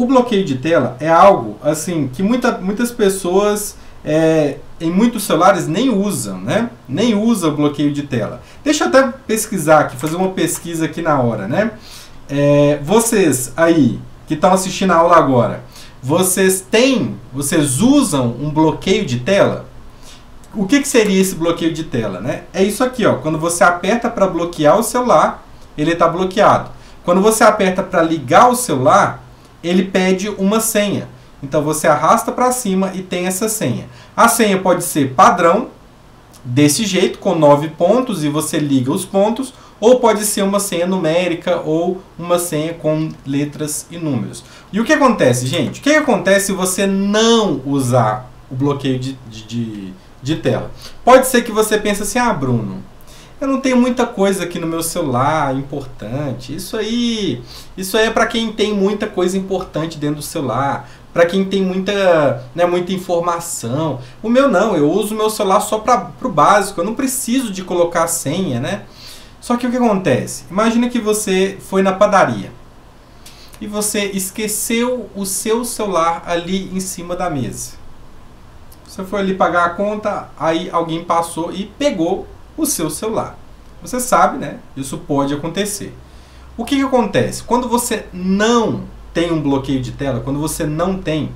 o bloqueio de tela é algo assim que muita, muitas pessoas é, em muitos celulares nem usam, né? Nem usa o bloqueio de tela. Deixa eu até pesquisar aqui, fazer uma pesquisa aqui na hora, né? É, vocês aí que estão assistindo a aula agora, vocês têm, vocês usam um bloqueio de tela? O que, que seria esse bloqueio de tela, né? É isso aqui, ó. Quando você aperta para bloquear o celular, ele está bloqueado. Quando você aperta para ligar o celular, ele pede uma senha. Então você arrasta para cima e tem essa senha. A senha pode ser padrão, desse jeito, com nove pontos e você liga os pontos, ou pode ser uma senha numérica ou uma senha com letras e números. E o que acontece, gente? O que acontece se você não usar o bloqueio de, de, de, de tela? Pode ser que você pense assim, ah, Bruno, eu não tenho muita coisa aqui no meu celular importante. Isso aí, isso aí é para quem tem muita coisa importante dentro do celular, para quem tem muita, né, muita informação. O meu não, eu uso o meu celular só para o básico. Eu não preciso de colocar senha, né? Só que o que acontece? Imagina que você foi na padaria e você esqueceu o seu celular ali em cima da mesa. Você foi ali pagar a conta, aí alguém passou e pegou o seu celular. Você sabe, né? Isso pode acontecer. O que, que acontece? Quando você não tem um bloqueio de tela, quando você não tem,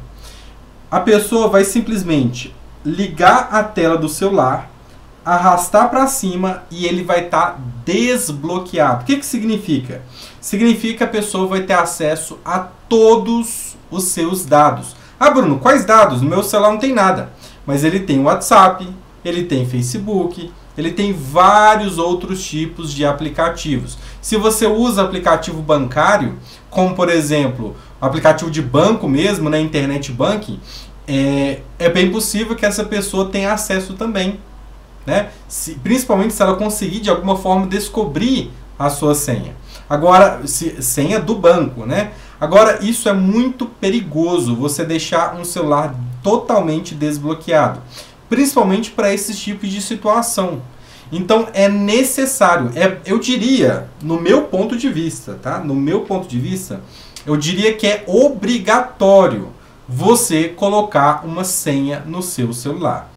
a pessoa vai simplesmente ligar a tela do celular, arrastar para cima e ele vai estar tá desbloqueado. O que, que significa? Significa que a pessoa vai ter acesso a todos os seus dados. Ah, Bruno, quais dados? No meu celular não tem nada. Mas ele tem WhatsApp, ele tem Facebook, ele tem vários outros tipos de aplicativos. Se você usa aplicativo bancário, como por exemplo, aplicativo de banco mesmo, na né, internet banking, é, é bem possível que essa pessoa tenha acesso também. Né? Se, principalmente se ela conseguir de alguma forma descobrir a sua senha. Agora, se, senha do banco, né? Agora, isso é muito perigoso, você deixar um celular totalmente desbloqueado principalmente para esses tipos de situação. Então é necessário, é, eu diria, no meu ponto de vista, tá? No meu ponto de vista, eu diria que é obrigatório você colocar uma senha no seu celular.